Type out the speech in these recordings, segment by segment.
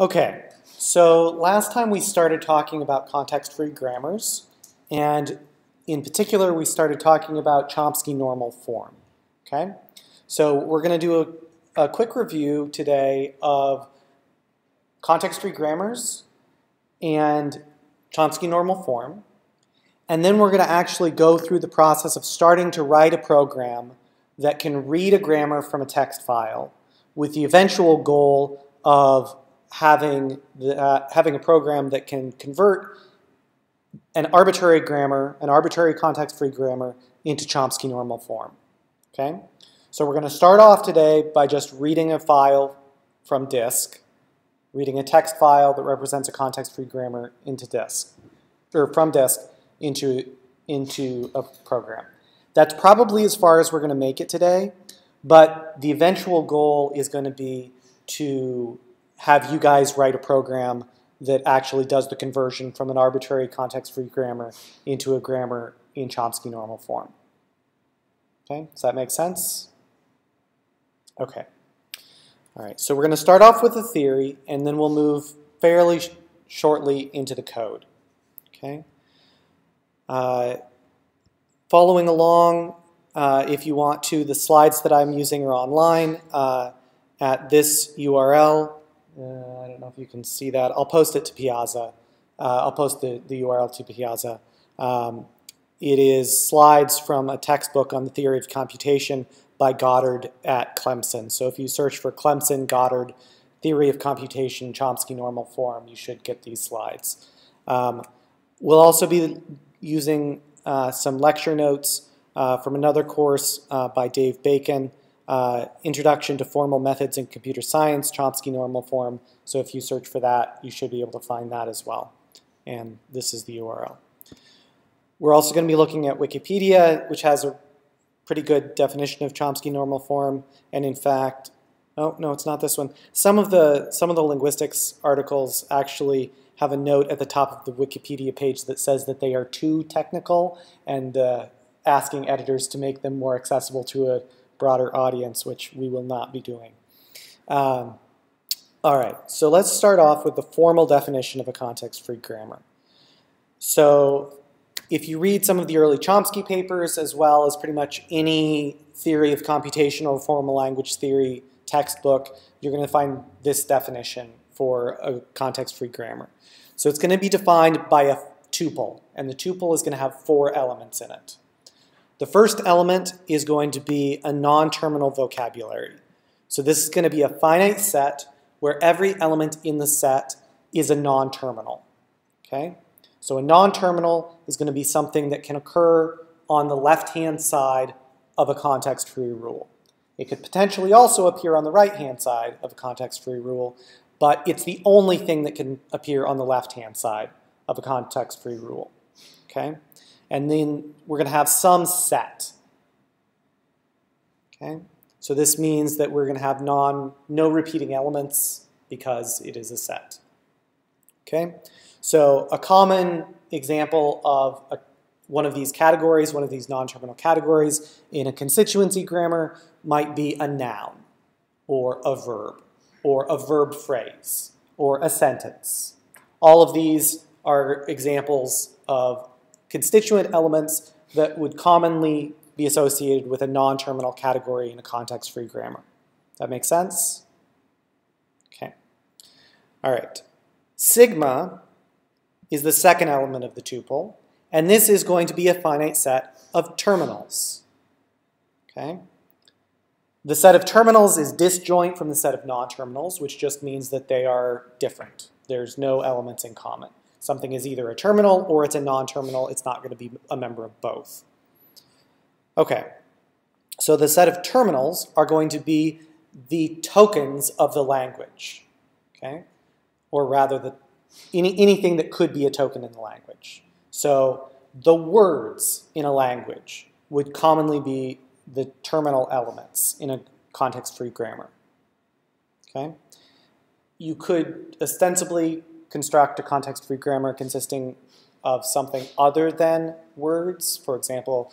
Okay, so last time we started talking about context-free grammars, and in particular we started talking about Chomsky normal form. Okay, so we're going to do a, a quick review today of context-free grammars and Chomsky normal form, and then we're going to actually go through the process of starting to write a program that can read a grammar from a text file with the eventual goal of having, the, uh, having a program that can convert an arbitrary grammar, an arbitrary context-free grammar, into Chomsky normal form. Okay? So we're going to start off today by just reading a file from disk, reading a text file that represents a context-free grammar into disk, or from disk into, into a program. That's probably as far as we're going to make it today, but the eventual goal is going to be to have you guys write a program that actually does the conversion from an arbitrary context-free grammar into a grammar in Chomsky normal form. Okay, does that make sense? Okay. All right, so we're going to start off with the theory, and then we'll move fairly sh shortly into the code. Okay. Uh, following along, uh, if you want to, the slides that I'm using are online uh, at this URL, uh, I don't know if you can see that. I'll post it to Piazza. Uh, I'll post the, the URL to Piazza. Um, it is slides from a textbook on the theory of computation by Goddard at Clemson. So if you search for Clemson Goddard theory of computation Chomsky normal form, you should get these slides. Um, we'll also be using uh, some lecture notes uh, from another course uh, by Dave Bacon uh, Introduction to Formal Methods in Computer Science, Chomsky Normal Form. So if you search for that, you should be able to find that as well. And this is the URL. We're also going to be looking at Wikipedia, which has a pretty good definition of Chomsky normal form. And in fact, oh no, it's not this one. Some of the some of the linguistics articles actually have a note at the top of the Wikipedia page that says that they are too technical and uh, asking editors to make them more accessible to a broader audience, which we will not be doing. Um, all right, so let's start off with the formal definition of a context-free grammar. So if you read some of the early Chomsky papers, as well as pretty much any theory of computational formal language theory textbook, you're going to find this definition for a context-free grammar. So it's going to be defined by a tuple, and the tuple is going to have four elements in it. The first element is going to be a non-terminal vocabulary. So this is going to be a finite set where every element in the set is a non-terminal. Okay? So a non-terminal is going to be something that can occur on the left-hand side of a context-free rule. It could potentially also appear on the right-hand side of a context-free rule, but it's the only thing that can appear on the left-hand side of a context-free rule. Okay? And then we're going to have some set. Okay, so this means that we're going to have non no repeating elements because it is a set. Okay, so a common example of a, one of these categories, one of these non-terminal categories in a constituency grammar might be a noun or a verb or a verb phrase or a sentence. All of these are examples of constituent elements that would commonly be associated with a non-terminal category in a context-free grammar. That makes sense? Okay. All right. Sigma is the second element of the tuple, and this is going to be a finite set of terminals. Okay. The set of terminals is disjoint from the set of non-terminals, which just means that they are different. There's no elements in common something is either a terminal or it's a non-terminal. It's not going to be a member of both. Okay, so the set of terminals are going to be the tokens of the language, okay? Or rather, the, any, anything that could be a token in the language. So the words in a language would commonly be the terminal elements in a context-free grammar. Okay? You could ostensibly construct a context-free grammar consisting of something other than words. For example,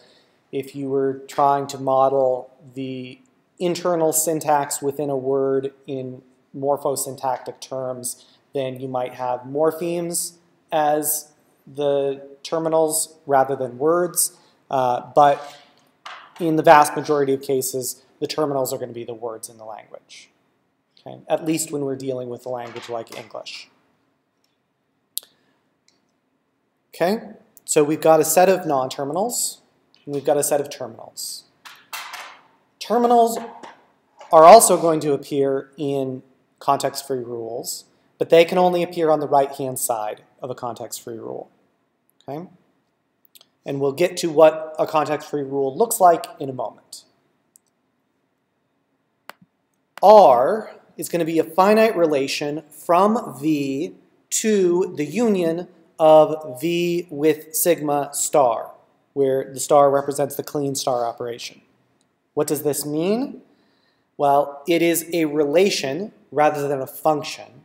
if you were trying to model the internal syntax within a word in morphosyntactic terms, then you might have morphemes as the terminals rather than words. Uh, but in the vast majority of cases, the terminals are going to be the words in the language. Okay? At least when we're dealing with a language like English. Okay, so we've got a set of non-terminals, and we've got a set of terminals. Terminals are also going to appear in context-free rules, but they can only appear on the right-hand side of a context-free rule. Okay? And we'll get to what a context-free rule looks like in a moment. R is going to be a finite relation from V to the union of V with sigma star, where the star represents the Kleene star operation. What does this mean? Well, it is a relation rather than a function.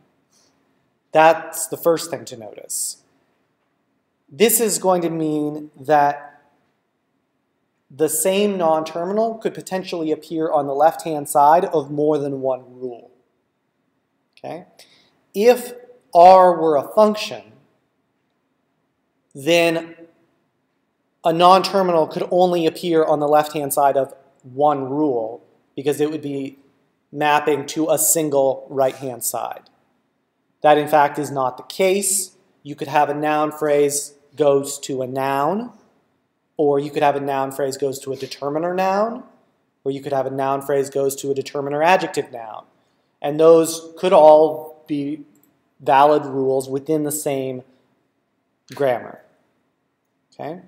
That's the first thing to notice. This is going to mean that the same non-terminal could potentially appear on the left-hand side of more than one rule. Okay? If R were a function, then a non-terminal could only appear on the left-hand side of one rule because it would be mapping to a single right-hand side. That, in fact, is not the case. You could have a noun phrase goes to a noun, or you could have a noun phrase goes to a determiner noun, or you could have a noun phrase goes to a determiner adjective noun. And those could all be valid rules within the same grammar. Okay?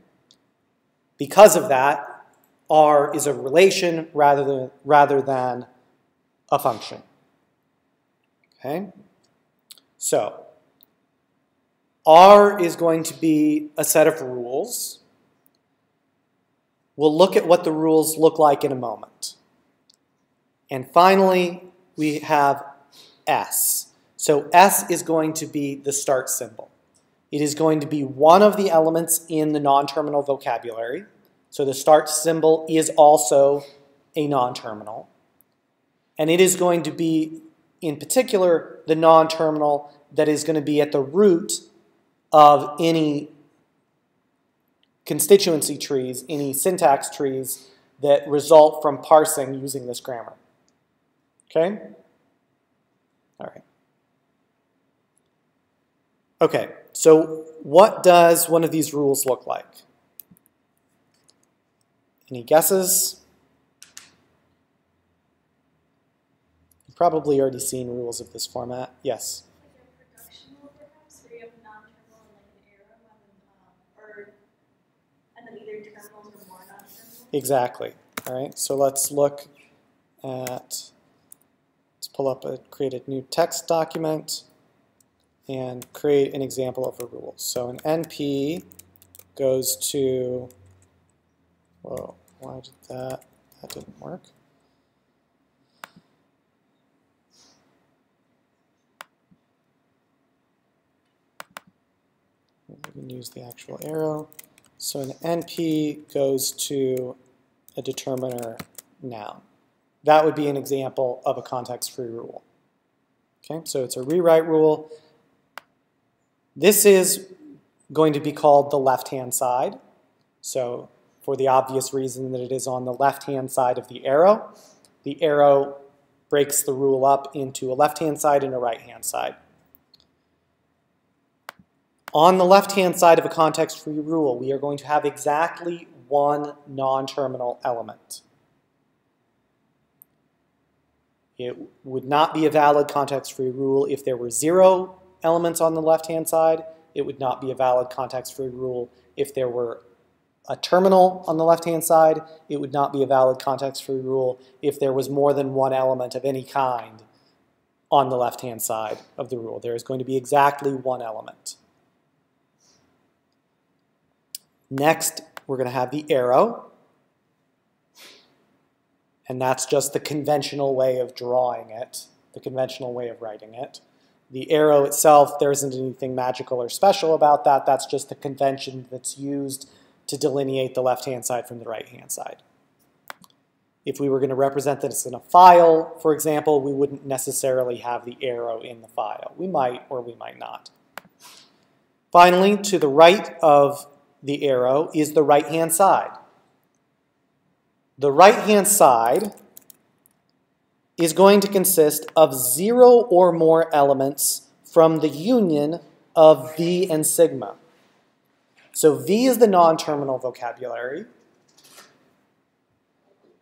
Because of that, R is a relation rather than, rather than a function. Okay? So, R is going to be a set of rules. We'll look at what the rules look like in a moment. And finally, we have S. So S is going to be the start symbol. It is going to be one of the elements in the non-terminal vocabulary. So the start symbol is also a non-terminal. And it is going to be, in particular, the non-terminal that is going to be at the root of any constituency trees, any syntax trees that result from parsing using this grammar. Okay? All right. Okay, so what does one of these rules look like? Any guesses? You've probably already seen rules of this format. Yes? Exactly. All right, so let's look at, let's pull up a, create a new text document and create an example of a rule. So an NP goes to, whoa, why did that, that didn't work. We can use the actual arrow. So an NP goes to a determiner noun. That would be an example of a context-free rule. Okay, so it's a rewrite rule. This is going to be called the left-hand side. So for the obvious reason that it is on the left-hand side of the arrow, the arrow breaks the rule up into a left-hand side and a right-hand side. On the left-hand side of a context-free rule, we are going to have exactly one non-terminal element. It would not be a valid context-free rule if there were zero elements on the left-hand side. It would not be a valid context-free rule if there were a terminal on the left-hand side. It would not be a valid context-free rule if there was more than one element of any kind on the left-hand side of the rule. There is going to be exactly one element. Next, we're going to have the arrow. And that's just the conventional way of drawing it, the conventional way of writing it. The arrow itself, there isn't anything magical or special about that. That's just the convention that's used to delineate the left-hand side from the right-hand side. If we were going to represent this in a file, for example, we wouldn't necessarily have the arrow in the file. We might or we might not. Finally, to the right of the arrow is the right-hand side. The right-hand side is going to consist of zero or more elements from the union of V and sigma. So V is the non-terminal vocabulary.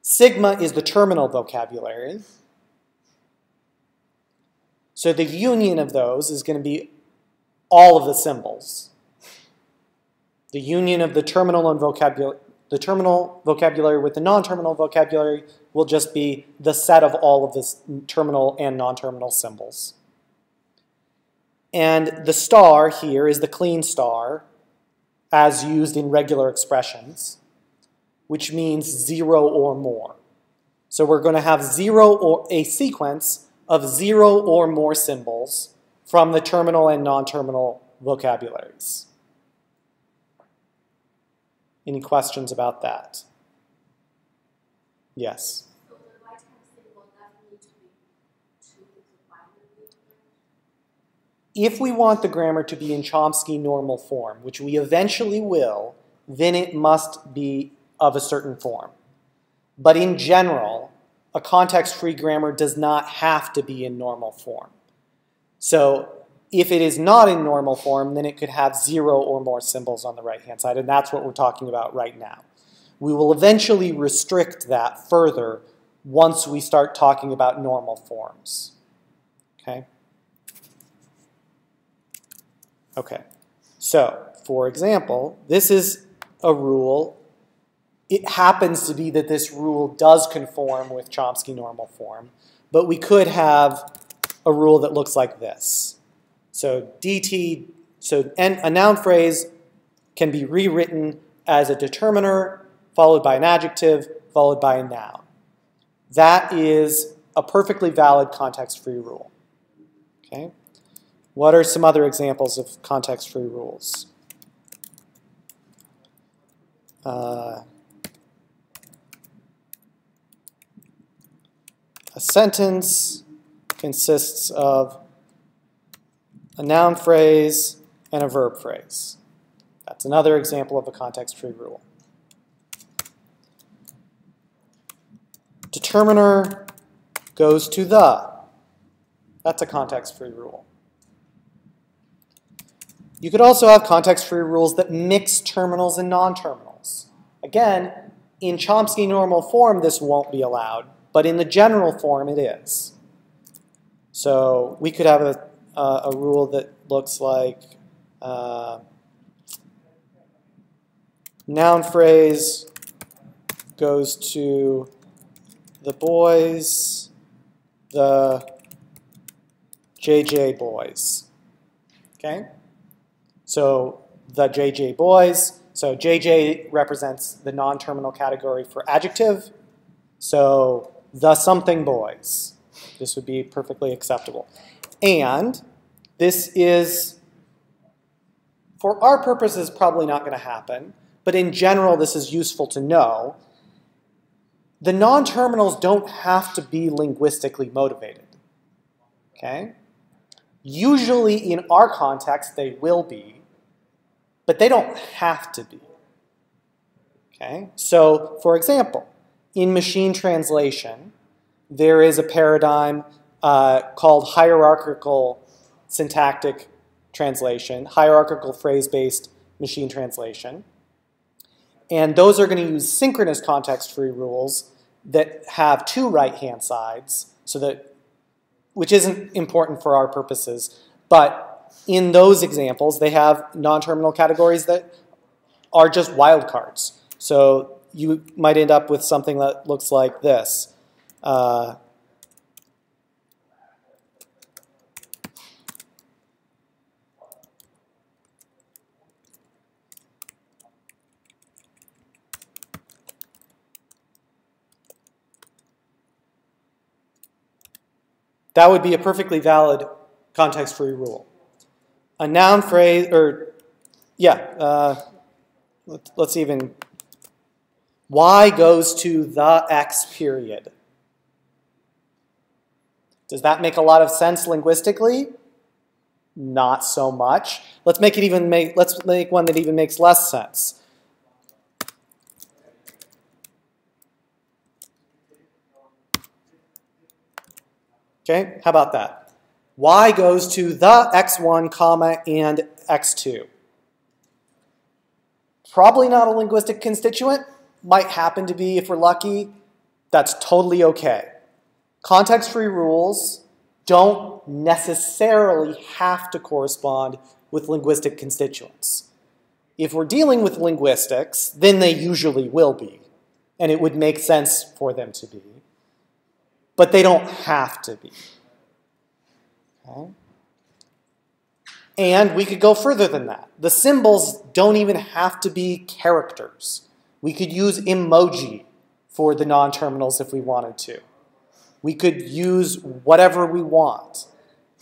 Sigma is the terminal vocabulary. So the union of those is going to be all of the symbols. The union of the terminal and vocabulary, the terminal vocabulary with the non-terminal vocabulary will just be the set of all of the terminal and non-terminal symbols. And the star here is the Kleene star as used in regular expressions, which means zero or more. So we're going to have zero or a sequence of zero or more symbols from the terminal and non-terminal vocabularies. Any questions about that? Yes. If we want the grammar to be in Chomsky normal form, which we eventually will, then it must be of a certain form. But in general, a context-free grammar does not have to be in normal form. So if it is not in normal form, then it could have zero or more symbols on the right-hand side, and that's what we're talking about right now. We will eventually restrict that further once we start talking about normal forms. Okay? Okay, so for example, this is a rule. It happens to be that this rule does conform with Chomsky normal form, but we could have a rule that looks like this. So DT, so a noun phrase can be rewritten as a determiner followed by an adjective followed by a noun. That is a perfectly valid context-free rule. Okay? What are some other examples of context-free rules? Uh, a sentence consists of a noun phrase and a verb phrase. That's another example of a context-free rule. Determiner goes to the. That's a context-free rule. You could also have context-free rules that mix terminals and non-terminals. Again, in Chomsky normal form, this won't be allowed, but in the general form, it is. So we could have a, uh, a rule that looks like uh, noun phrase goes to the boys, the JJ boys. Okay? So the JJ boys, so JJ represents the non-terminal category for adjective. So the something boys. This would be perfectly acceptable. And this is, for our purposes, probably not going to happen. But in general, this is useful to know. The non-terminals don't have to be linguistically motivated. Okay? Usually in our context, they will be but they don't have to be. Okay? So, for example, in machine translation, there is a paradigm uh, called hierarchical syntactic translation, hierarchical phrase-based machine translation. And those are going to use synchronous context-free rules that have two right-hand sides, so that, which isn't important for our purposes, but in those examples, they have non-terminal categories that are just wildcards. So you might end up with something that looks like this. Uh, that would be a perfectly valid context-free rule a noun phrase, or yeah, uh, let, us even, y goes to the x period. Does that make a lot of sense linguistically? Not so much. Let's make it even make let's make one that even makes less sense. Okay, how about that? Y goes to the x1 comma and x2. Probably not a linguistic constituent. Might happen to be if we're lucky. That's totally okay. Context-free rules don't necessarily have to correspond with linguistic constituents. If we're dealing with linguistics, then they usually will be, and it would make sense for them to be. But they don't have to be. Okay? And we could go further than that. The symbols don't even have to be characters. We could use emoji for the non-terminals if we wanted to. We could use whatever we want.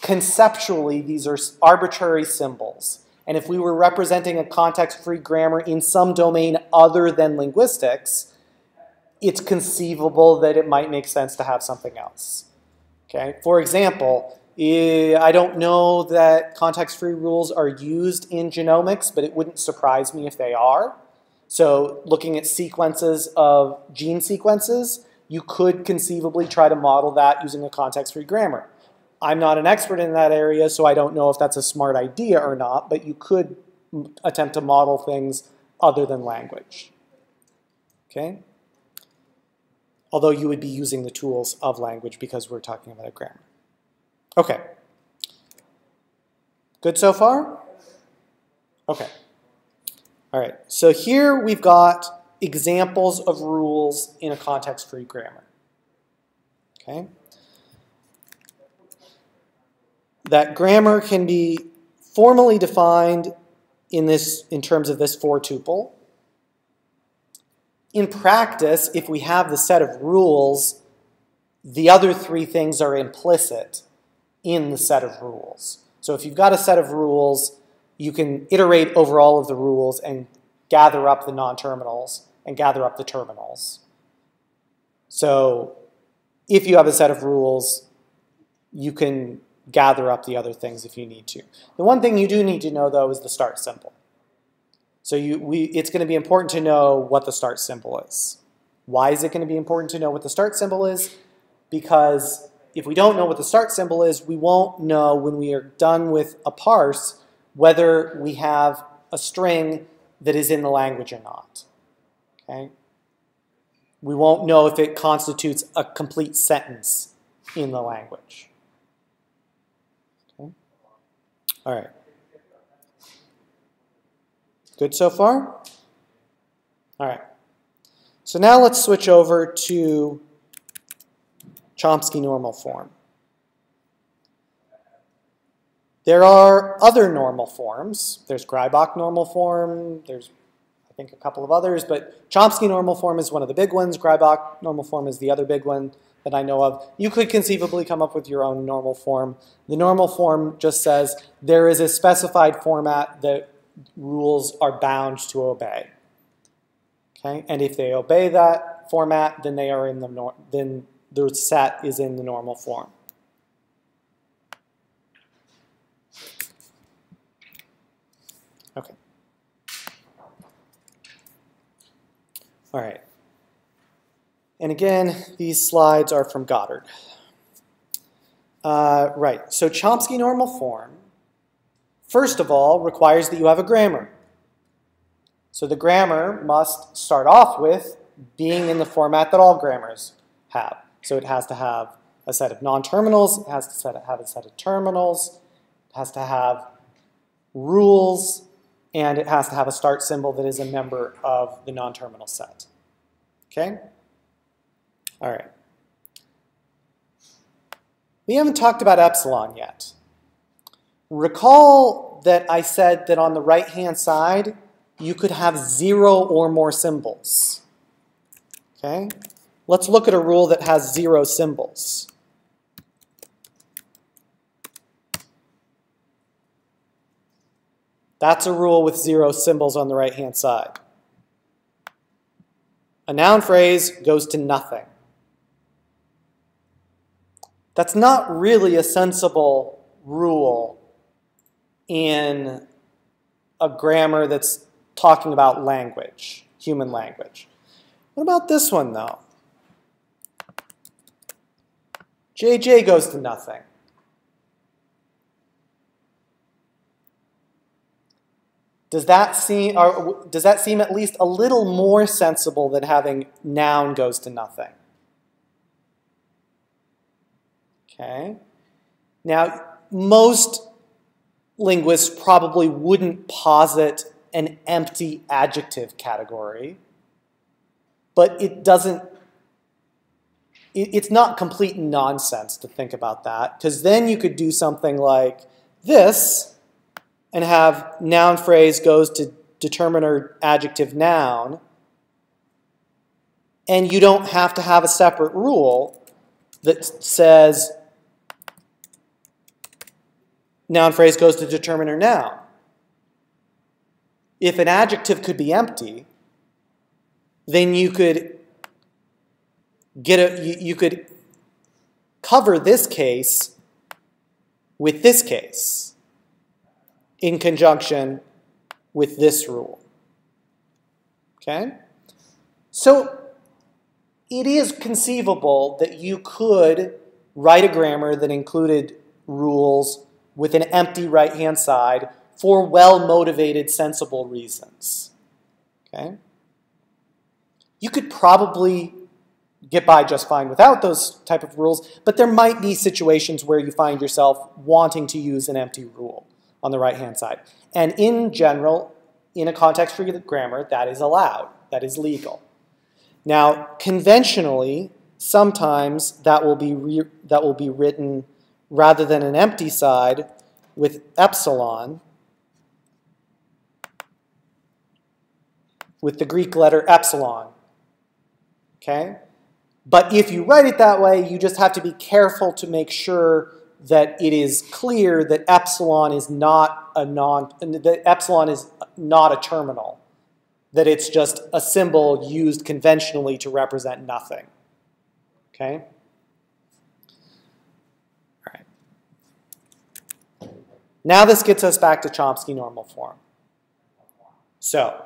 Conceptually, these are arbitrary symbols. And if we were representing a context-free grammar in some domain other than linguistics, it's conceivable that it might make sense to have something else. Okay? For example, Eh, I don't know that context-free rules are used in genomics, but it wouldn't surprise me if they are. So looking at sequences of gene sequences, you could conceivably try to model that using a context-free grammar. I'm not an expert in that area, so I don't know if that's a smart idea or not, but you could attempt to model things other than language. Okay? Although you would be using the tools of language because we're talking about a grammar. Okay. Good so far? Okay. All right, so here we've got examples of rules in a context-free grammar. Okay? That grammar can be formally defined in, this, in terms of this for tuple. In practice, if we have the set of rules, the other three things are implicit in the set of rules. So if you've got a set of rules, you can iterate over all of the rules and gather up the non-terminals and gather up the terminals. So if you have a set of rules, you can gather up the other things if you need to. The one thing you do need to know, though, is the start symbol. So you, we, it's going to be important to know what the start symbol is. Why is it going to be important to know what the start symbol is? Because if we don't know what the start symbol is, we won't know when we are done with a parse whether we have a string that is in the language or not. Okay? We won't know if it constitutes a complete sentence in the language. Okay? All right. Good so far? All right. So now let's switch over to Chomsky normal form. There are other normal forms. There's Greibach normal form. There's, I think, a couple of others. But Chomsky normal form is one of the big ones. Greibach normal form is the other big one that I know of. You could conceivably come up with your own normal form. The normal form just says there is a specified format that rules are bound to obey. Okay, and if they obey that format, then they are in the then the set is in the normal form. Okay. All right. And again, these slides are from Goddard. Uh, right, so Chomsky normal form, first of all, requires that you have a grammar. So the grammar must start off with being in the format that all grammars have. So it has to have a set of non-terminals, it has to have a set of terminals, it has to have rules, and it has to have a start symbol that is a member of the non-terminal set. Okay? All right. We haven't talked about epsilon yet. Recall that I said that on the right-hand side, you could have zero or more symbols. Okay? Let's look at a rule that has zero symbols. That's a rule with zero symbols on the right-hand side. a noun phrase goes to nothing. That's not really a sensible rule in a grammar that's talking about language, human language. What about this one, though? JJ goes to nothing. Does that seem, or does that seem at least a little more sensible than having noun goes to nothing? Okay. Now, most linguists probably wouldn't posit an empty adjective category, but it doesn't, it's not complete nonsense to think about that, because then you could do something like this and have noun phrase goes to determiner adjective noun, and you don't have to have a separate rule that says noun phrase goes to determiner noun. If an adjective could be empty, then you could get a you, you could cover this case with this case in conjunction with this rule. Okay? So it is conceivable that you could write a grammar that included rules with an empty right-hand side for well-motivated, sensible reasons. Okay? You could probably get by just fine without those type of rules, but there might be situations where you find yourself wanting to use an empty rule on the right-hand side. And in general, in a context-free grammar, that is allowed. That is legal. Now, conventionally, sometimes that will be, that will be written rather than an empty side with epsilon, with the Greek letter epsilon. Okay? But if you write it that way, you just have to be careful to make sure that it is clear that epsilon is not a non that epsilon is not a terminal that it's just a symbol used conventionally to represent nothing. Okay? All right. Now this gets us back to Chomsky normal form. So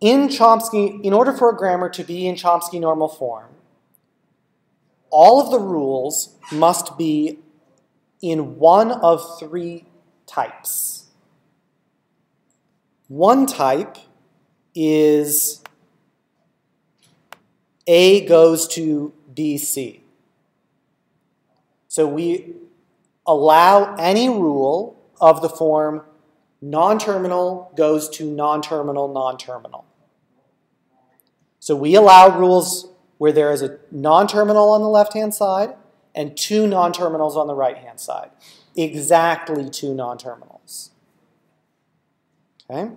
in Chomsky in order for a grammar to be in Chomsky normal form all of the rules must be in one of three types. One type is A goes to BC. So we allow any rule of the form non-terminal goes to non-terminal, non-terminal. So we allow rules where there is a non-terminal on the left-hand side and two non-terminals on the right-hand side. Exactly two non-terminals. Okay?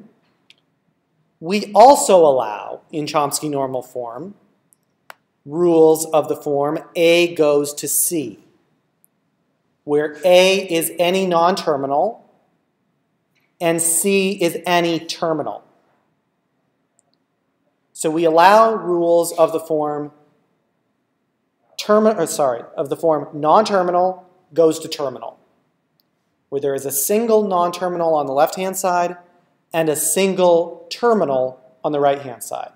We also allow, in Chomsky normal form, rules of the form A goes to C, where A is any non-terminal and C is any terminal. So we allow rules of the form sorry, of the form non-terminal goes to terminal, where there is a single non-terminal on the left-hand side and a single terminal on the right-hand side.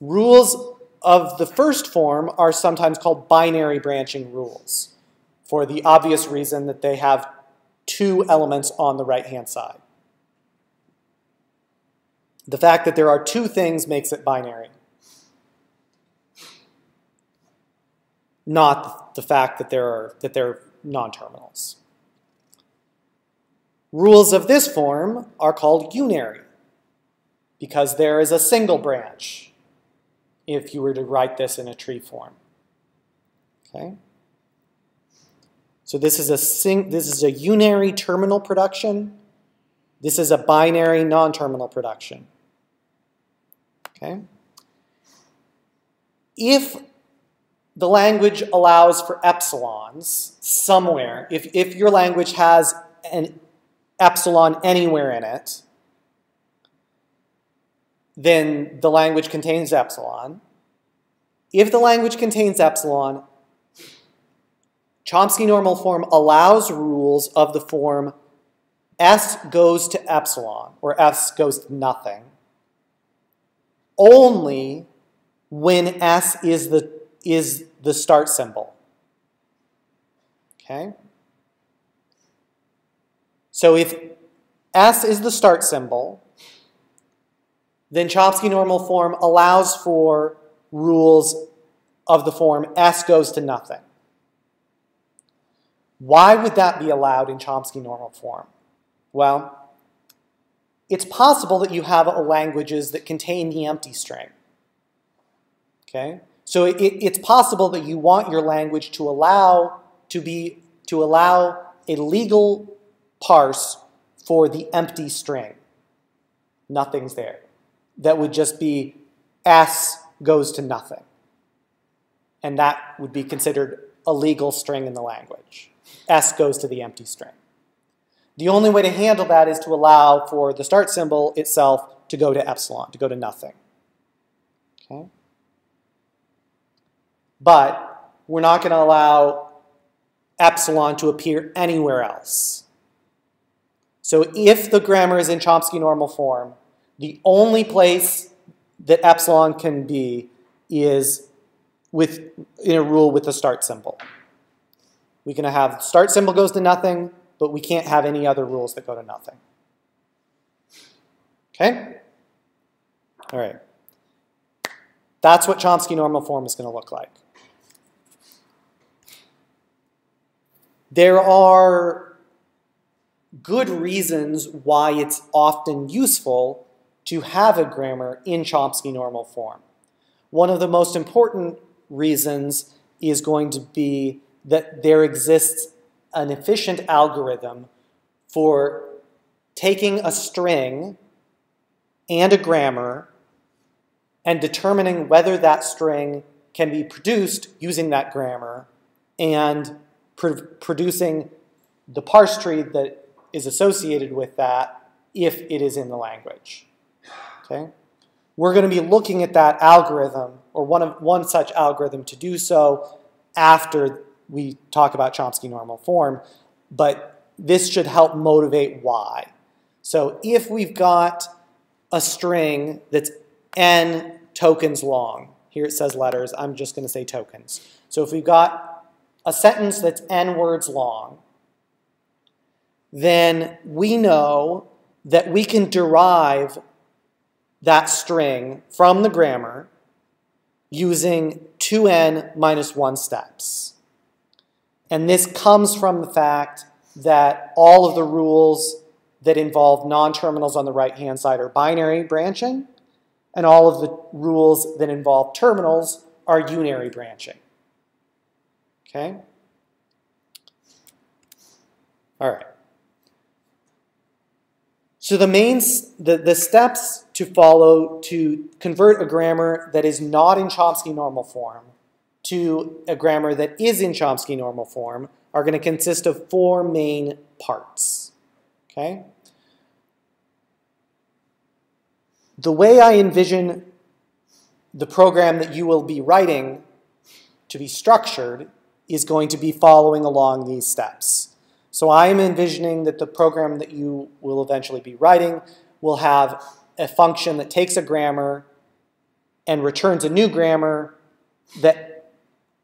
Rules of the first form are sometimes called binary branching rules for the obvious reason that they have two elements on the right-hand side. The fact that there are two things makes it binary. Not the fact that there are that they're non-terminals. Rules of this form are called unary because there is a single branch if you were to write this in a tree form. Okay? So this is a sing this is a unary terminal production. This is a binary non-terminal production. Okay? If the language allows for epsilons somewhere, if, if your language has an epsilon anywhere in it, then the language contains epsilon. If the language contains epsilon, Chomsky normal form allows rules of the form s goes to epsilon, or s goes to nothing, only when s is the, is the start symbol. Okay? So if s is the start symbol, then Chomsky normal form allows for rules of the form s goes to nothing. Why would that be allowed in Chomsky normal form? Well, it's possible that you have languages that contain the empty string. Okay? So it, it's possible that you want your language to allow to be to allow a legal parse for the empty string. Nothing's there. That would just be s goes to nothing. And that would be considered a legal string in the language. S goes to the empty string. The only way to handle that is to allow for the start symbol itself to go to epsilon, to go to nothing. Okay? But we're not going to allow epsilon to appear anywhere else. So if the grammar is in Chomsky normal form, the only place that epsilon can be is with, in a rule with the start symbol. We can have start symbol goes to nothing, but we can't have any other rules that go to nothing. Okay? All right. That's what Chomsky normal form is going to look like. There are good reasons why it's often useful to have a grammar in Chomsky normal form. One of the most important reasons is going to be that there exists an efficient algorithm for taking a string and a grammar and determining whether that string can be produced using that grammar and pr producing the parse tree that is associated with that if it is in the language. Okay? We're going to be looking at that algorithm, or one, of, one such algorithm to do so after we talk about Chomsky normal form, but this should help motivate why. So if we've got a string that's n tokens long, here it says letters, I'm just going to say tokens. So if we've got a sentence that's n words long, then we know that we can derive that string from the grammar using 2n minus 1 steps. And this comes from the fact that all of the rules that involve non-terminals on the right-hand side are binary branching, and all of the rules that involve terminals are unary branching. Okay? All right. So the main, the, the steps to follow to convert a grammar that is not in Chomsky normal form to a grammar that is in Chomsky normal form are going to consist of four main parts. Okay? The way I envision the program that you will be writing to be structured is going to be following along these steps. So I am envisioning that the program that you will eventually be writing will have a function that takes a grammar and returns a new grammar that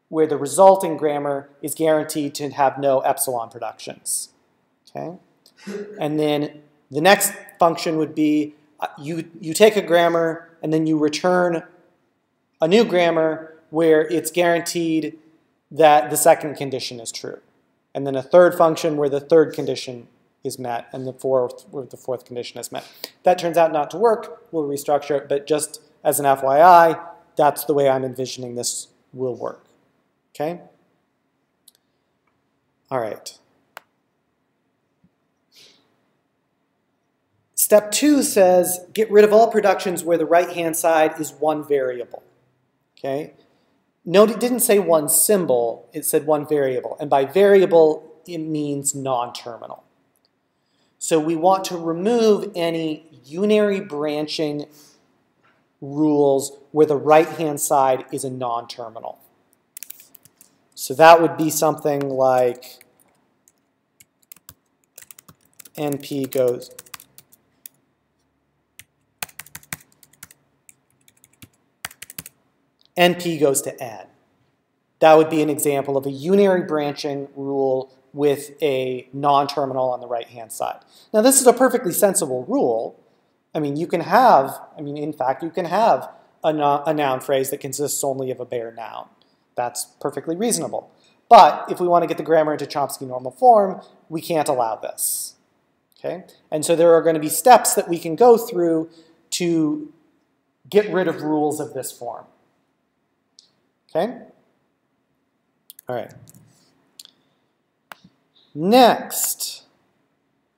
where the resulting grammar is guaranteed to have no epsilon productions. Okay? And then the next function would be uh, you, you take a grammar and then you return a new grammar where it's guaranteed that the second condition is true. And then a third function where the third condition is met and the fourth where the fourth condition is met. That turns out not to work, we'll restructure it, but just as an FYI, that's the way I'm envisioning this will work. Okay? All right. Step two says get rid of all productions where the right-hand side is one variable. Okay? Note it didn't say one symbol, it said one variable. And by variable, it means non-terminal. So we want to remove any unary branching rules where the right-hand side is a non-terminal. So that would be something like NP goes NP goes to N. That would be an example of a unary branching rule with a non-terminal on the right-hand side. Now this is a perfectly sensible rule. I mean, you can have, I mean, in fact, you can have a, no a noun phrase that consists only of a bare noun. That's perfectly reasonable. But if we want to get the grammar into Chomsky normal form, we can't allow this. Okay? And so there are going to be steps that we can go through to get rid of rules of this form. Okay? All right. Next,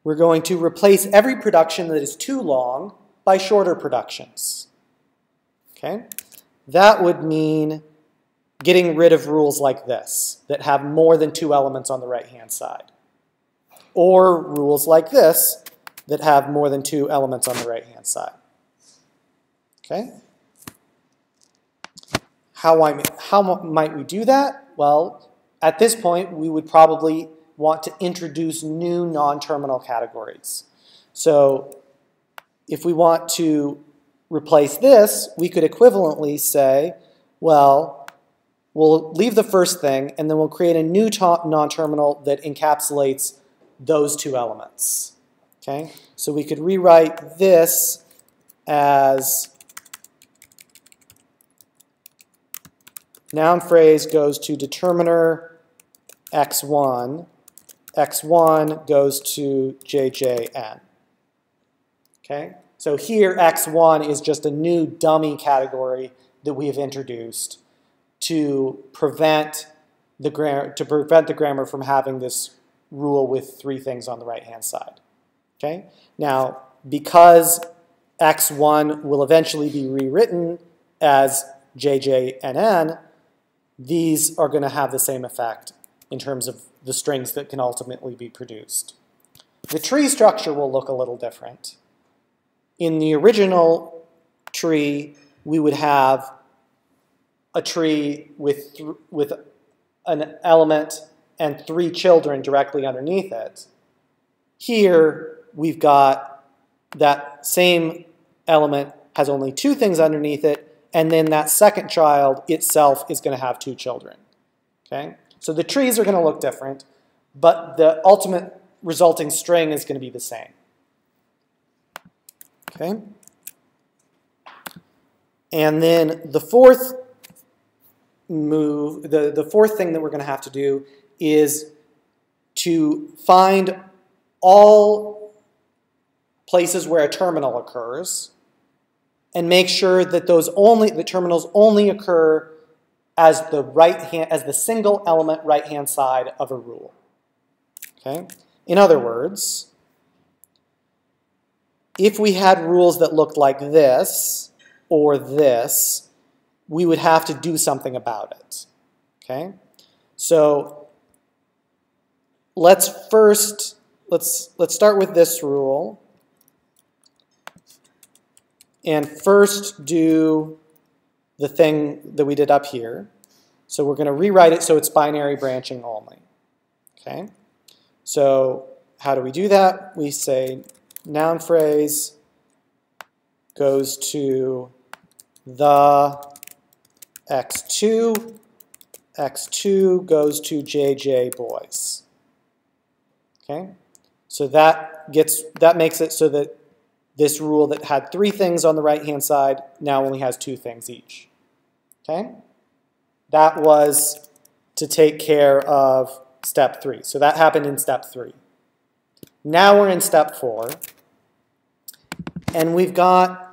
we're going to replace every production that is too long by shorter productions. Okay? That would mean getting rid of rules like this that have more than two elements on the right-hand side. Or rules like this that have more than two elements on the right-hand side. Okay? How, I, how might we do that? Well, at this point, we would probably want to introduce new non-terminal categories. So if we want to replace this, we could equivalently say, well, we'll leave the first thing, and then we'll create a new non-terminal that encapsulates those two elements. Okay, so we could rewrite this as noun phrase goes to determiner x1, x1 goes to jjn. Okay, so here x1 is just a new dummy category that we have introduced to prevent the grammar to prevent the grammar from having this rule with three things on the right hand side. Okay? Now, because x1 will eventually be rewritten as jjnn, these are going to have the same effect in terms of the strings that can ultimately be produced. The tree structure will look a little different. In the original tree, we would have a tree with, with an element and three children directly underneath it. Here, we've got that same element has only two things underneath it, and then that second child itself is going to have two children. Okay? So the trees are going to look different, but the ultimate resulting string is going to be the same. Okay? And then the fourth move, the, the fourth thing that we're going to have to do is to find all places where a terminal occurs and make sure that those only the terminals only occur as the right hand as the single element right hand side of a rule. Okay? In other words, if we had rules that looked like this or this, we would have to do something about it. Okay? So let's first let's let's start with this rule and first do the thing that we did up here. So we're going to rewrite it so it's binary branching only. Okay. So how do we do that? We say noun phrase goes to the x2, x2 goes to jj boys. Okay? So that gets that makes it so that this rule that had three things on the right-hand side now only has two things each. Okay? That was to take care of step three. So that happened in step three. Now we're in step four, and we've got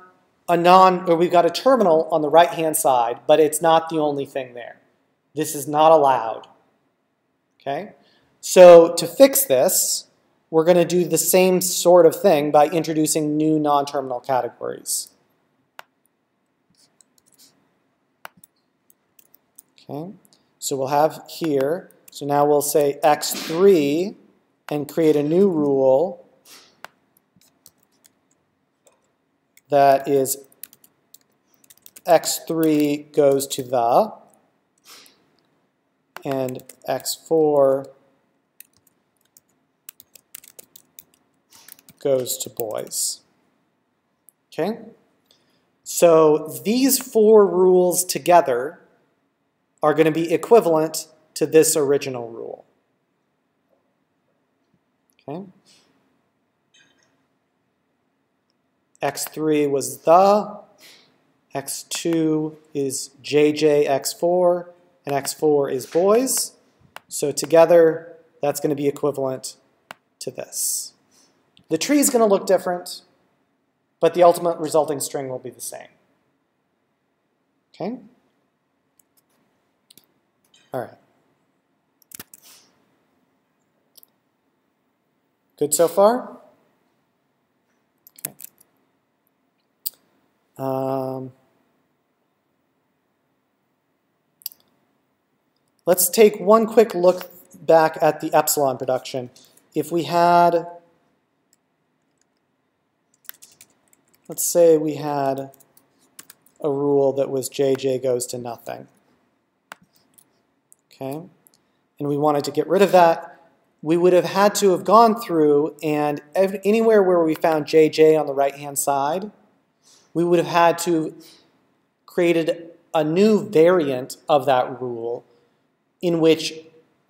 a non, or we've got a terminal on the right-hand side, but it's not the only thing there. This is not allowed. Okay? So to fix this, we're going to do the same sort of thing by introducing new non-terminal categories. Okay, so we'll have here, so now we'll say x3 and create a new rule that is x3 goes to the, and x4 goes to boys. Okay? So these four rules together are going to be equivalent to this original rule. Okay? X3 was the, x2 is jj x4, and x4 is boys. So together, that's going to be equivalent to this. The tree is going to look different, but the ultimate resulting string will be the same. Okay? All right. Good so far? Okay. Um, let's take one quick look back at the epsilon production. If we had Let's say we had a rule that was jj goes to nothing. Okay? And we wanted to get rid of that. We would have had to have gone through and anywhere where we found jj on the right-hand side, we would have had to created a new variant of that rule in which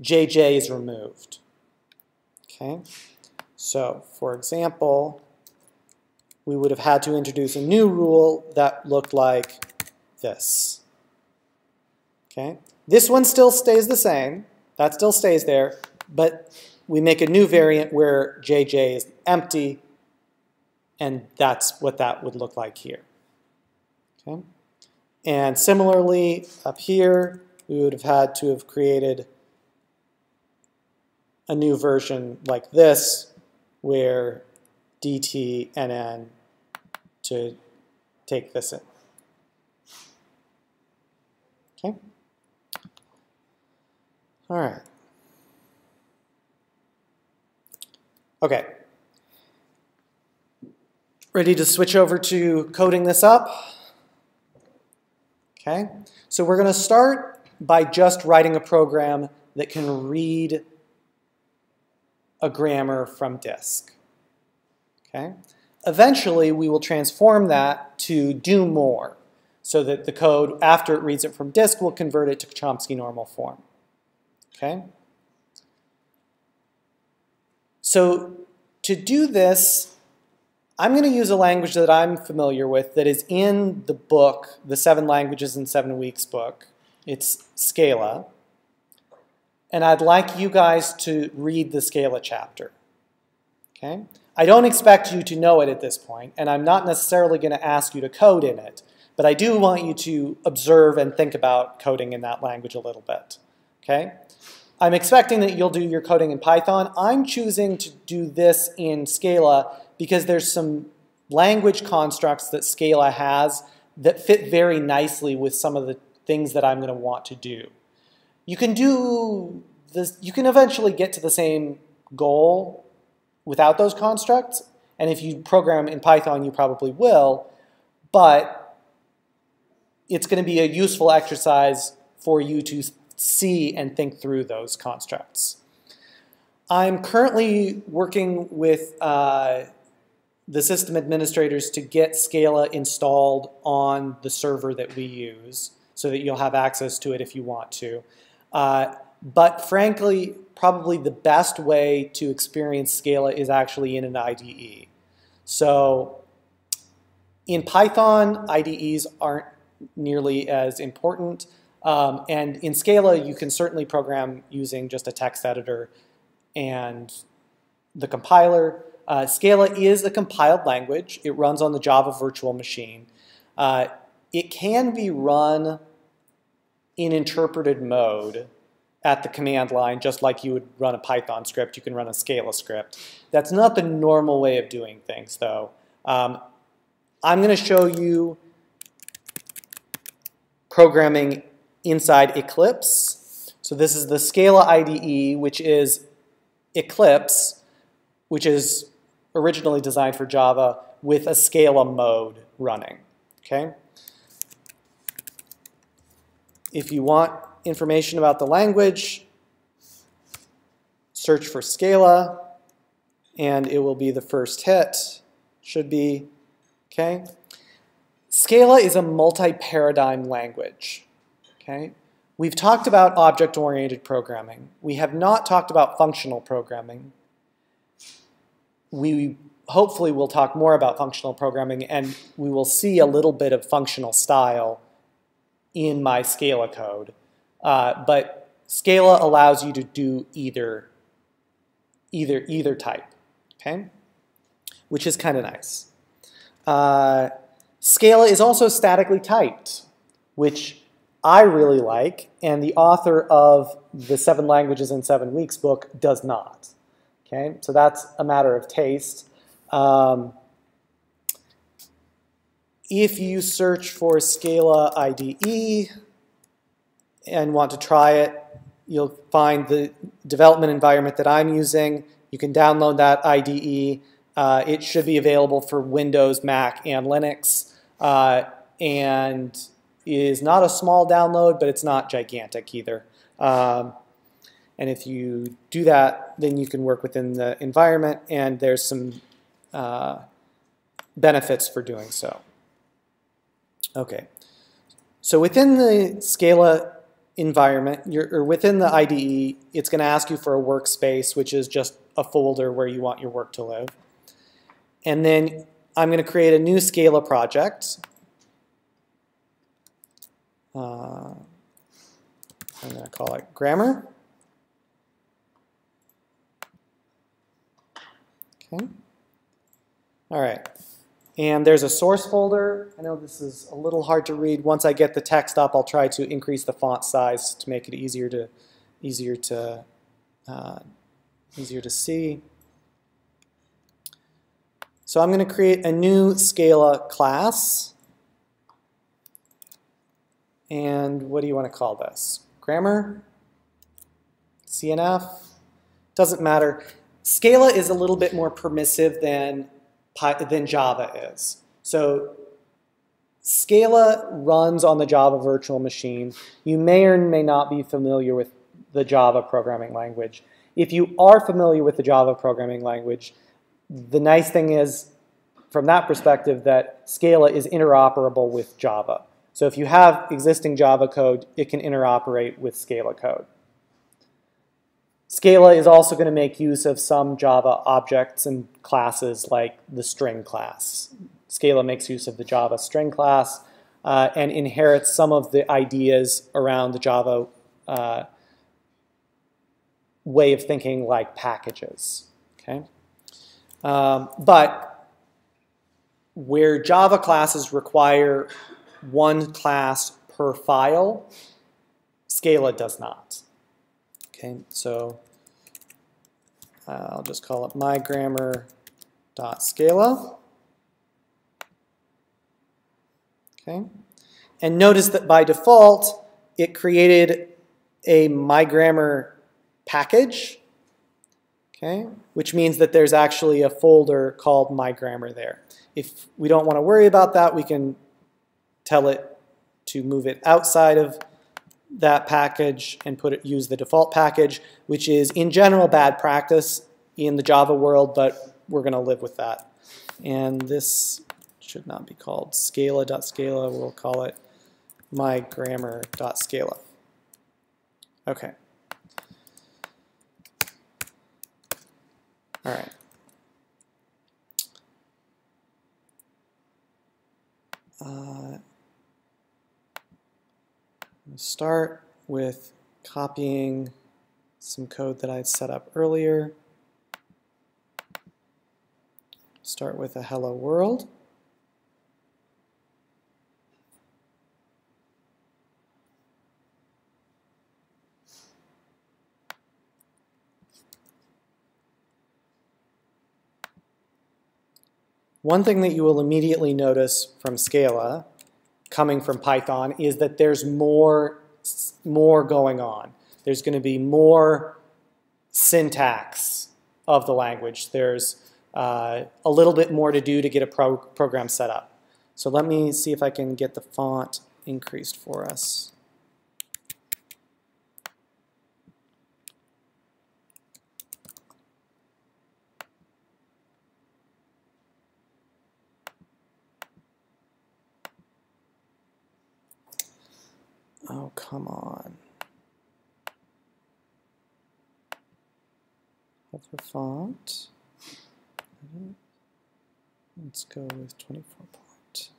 jj is removed. Okay? So, for example, we would have had to introduce a new rule that looked like this. Okay, This one still stays the same. That still stays there, but we make a new variant where JJ is empty, and that's what that would look like here. Okay, And similarly, up here, we would have had to have created a new version like this, where dt nn to take this in. Okay? All right. Okay. Ready to switch over to coding this up? Okay. So we're going to start by just writing a program that can read a grammar from disk. Okay. Eventually, we will transform that to do more so that the code, after it reads it from disk, will convert it to Chomsky normal form. Okay? So to do this, I'm going to use a language that I'm familiar with that is in the book, the Seven Languages in Seven Weeks book. It's Scala. And I'd like you guys to read the Scala chapter. Okay? I don't expect you to know it at this point, and I'm not necessarily going to ask you to code in it, but I do want you to observe and think about coding in that language a little bit. Okay? I'm expecting that you'll do your coding in Python. I'm choosing to do this in Scala because there's some language constructs that Scala has that fit very nicely with some of the things that I'm going to want to do. You can do this, you can eventually get to the same goal without those constructs. And if you program in Python, you probably will. But it's going to be a useful exercise for you to see and think through those constructs. I'm currently working with uh, the system administrators to get Scala installed on the server that we use so that you'll have access to it if you want to. Uh, but frankly, probably the best way to experience Scala is actually in an IDE. So in Python, IDEs aren't nearly as important. Um, and in Scala, you can certainly program using just a text editor and the compiler. Uh, Scala is a compiled language. It runs on the Java virtual machine. Uh, it can be run in interpreted mode at the command line, just like you would run a Python script, you can run a Scala script. That's not the normal way of doing things, though. Um, I'm going to show you programming inside Eclipse. So this is the Scala IDE, which is Eclipse, which is originally designed for Java with a Scala mode running. Okay. if you want information about the language, search for Scala, and it will be the first hit. Should be, okay? Scala is a multi-paradigm language, okay? We've talked about object-oriented programming. We have not talked about functional programming. We hopefully will talk more about functional programming and we will see a little bit of functional style in my Scala code. Uh, but Scala allows you to do either, either, either type, okay? Which is kind of nice. Uh, Scala is also statically typed, which I really like, and the author of the Seven Languages in Seven Weeks book does not. Okay, so that's a matter of taste. Um, if you search for Scala IDE and want to try it, you'll find the development environment that I'm using. You can download that IDE. Uh, it should be available for Windows, Mac, and Linux. Uh, and is not a small download, but it's not gigantic either. Um, and if you do that, then you can work within the environment, and there's some uh, benefits for doing so. Okay, so within the Scala environment, or within the IDE, it's going to ask you for a workspace, which is just a folder where you want your work to live. And then I'm going to create a new Scala project. Uh, I'm going to call it grammar. Okay. All right. And there's a source folder. I know this is a little hard to read. Once I get the text up, I'll try to increase the font size to make it easier to easier to uh, easier to see. So I'm going to create a new Scala class. And what do you want to call this? Grammar? CNF? Doesn't matter. Scala is a little bit more permissive than, than Java is. So Scala runs on the Java virtual machine. You may or may not be familiar with the Java programming language. If you are familiar with the Java programming language, the nice thing is, from that perspective, that Scala is interoperable with Java. So if you have existing Java code, it can interoperate with Scala code. Scala is also going to make use of some Java objects and classes like the string class. Scala makes use of the Java string class uh, and inherits some of the ideas around the Java uh, way of thinking like packages. Okay, um, But where Java classes require one class per file. Scala does not. Okay, so uh, I'll just call it mygrammar.scala. Okay, and notice that by default it created a mygrammar package. Okay, which means that there's actually a folder called mygrammar there. If we don't want to worry about that, we can tell it to move it outside of that package and put it use the default package, which is in general bad practice in the Java world, but we're going to live with that. And this should not be called scala.scala. We'll call it mygrammar.scala. Okay. All right. Uh, start with copying some code that I'd set up earlier. Start with a hello world. One thing that you will immediately notice from Scala coming from Python is that there's more, more going on. There's going to be more syntax of the language. There's uh, a little bit more to do to get a pro program set up. So let me see if I can get the font increased for us. Oh, come on. Hover font. Let's go with 24 point.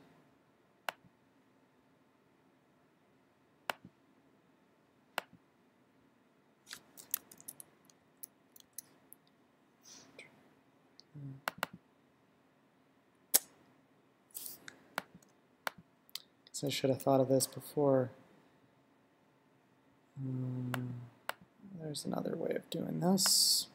I should have thought of this before. Um, there's another way of doing this.